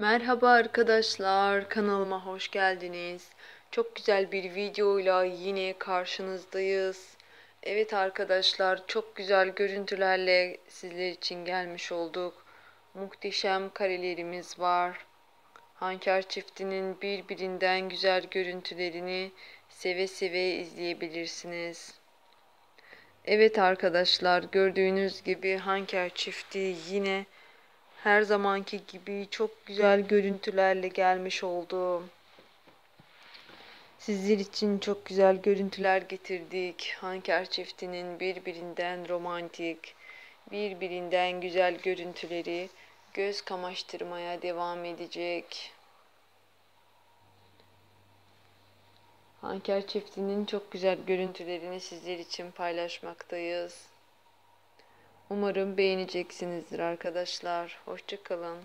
Merhaba arkadaşlar, kanalıma hoş geldiniz. Çok güzel bir videoyla yine karşınızdayız. Evet arkadaşlar, çok güzel görüntülerle sizler için gelmiş olduk. Muhteşem karelerimiz var. Hanker çiftinin birbirinden güzel görüntülerini seve seve izleyebilirsiniz. Evet arkadaşlar, gördüğünüz gibi Hanker çifti yine her zamanki gibi çok güzel görüntülerle gelmiş oldu. Sizler için çok güzel görüntüler getirdik. Hanker çiftinin birbirinden romantik, birbirinden güzel görüntüleri göz kamaştırmaya devam edecek. Hanker çiftinin çok güzel görüntülerini sizler için paylaşmaktayız. Umarım beğeneceksinizdir arkadaşlar. Hoşçakalın.